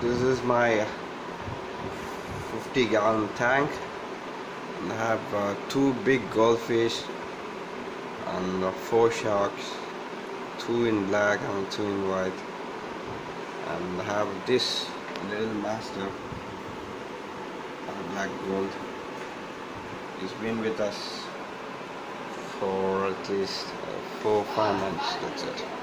this is my 50 gallon tank. And I have uh, two big goldfish and uh, four sharks two in black and two in white. And I have this little master of black gold. He's been with us for at least uh, four five months that's it.